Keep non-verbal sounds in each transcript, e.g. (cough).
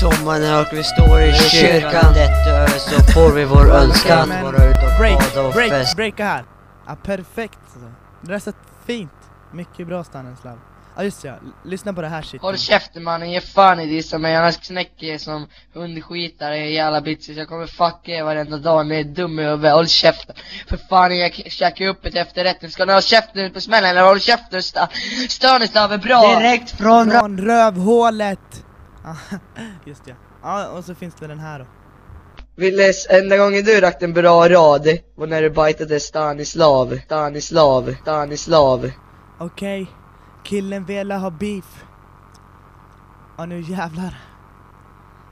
Sommaren är och vi står i kyrkan Rätt över så får vi vår önskan Vara ute och Break, bada och break, fest breaka här. Ja, perfekt. Det där satt fint. Mycket bra Stanislav. Ja just det, ja. Lyssna på det här shit. Håll käften mannen, ge fan i dissa mig annars knäcker jag som hundskitare jävla bitches Jag kommer fucka er varenda dag med er dum i huvudet, håll käften För fan jag käkar upp ett efterrätten, ska ni ha käften på smällen eller håll käften sta- Stanislav är bra! Direkt från Från rövhålet! (laughs) Just ja. Ja, och så finns det den här då. Willes, enda gången du rakt en bra rad var när du bitade Stanislav, Stanislav, Stanislav Okej, killen ville ha beef. Ja nu jävlar.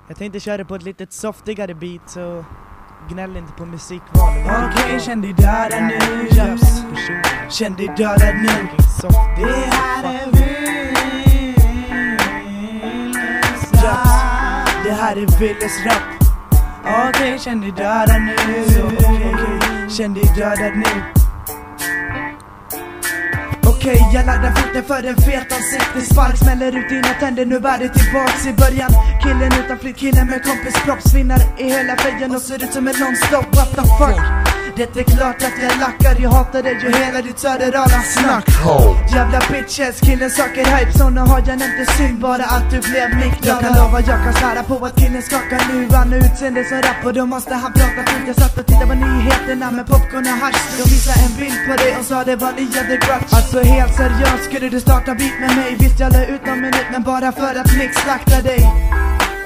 Jag tänkte köra på ett lite softigare beat så gnäll inte på musikval. Okej, känn dig dödad nu. Känn dig dödad nu här är Willes rap. Okej, känn dig dödad nu. Känn dig dödad nu. Okej, jag laddar foten för en fet ansikte. Spark Smäller ut dina tänder, nu är det tillbaks i början. Killen utan flyt, killen med kompis Proppsvinnare i hela fejan och ser ut som en nonstop. What the fuck? Det är klart att jag lackar, jag hatar dig och hela ditt söderala snack. Jävla bitches, killen söker hype så nu har jag inte synd bara att du blev mick Jag kan lova, jag kan svära på att killen skakar. Nu Han utseende som rap och då måste han prata fint. Jag satt och tittade på nyheterna med popcorn och hasch De visade en bild på dig och sa det var nya The Grudge. Alltså helt seriöst, skulle du starta beat med mig? Visst jag la ut någon minut men bara för att Nick slakta dig.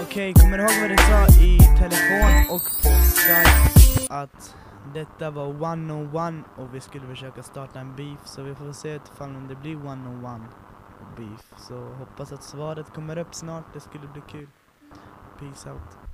Okej, kommer du ihåg vad du sa i telefon och på Skype? Att detta var one-on-one och vi skulle försöka starta en beef så vi får se ifall om det blir one-on-one och beef. Så hoppas att svaret kommer upp snart, det skulle bli kul. Peace out.